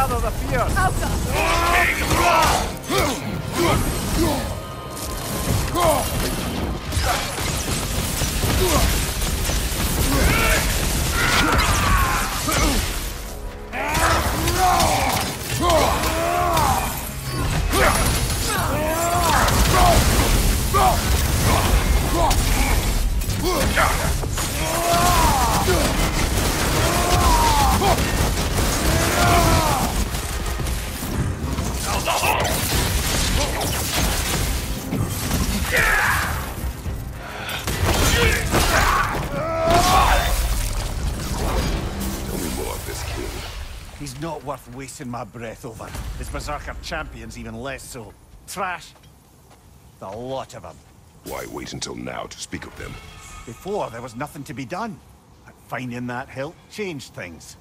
out of the pier! Oh, God. Me this king. He's not worth wasting my breath over. His Berserker champions even less so. Trash. The lot of them. Why wait until now to speak of them? Before, there was nothing to be done. But Finding that help changed things.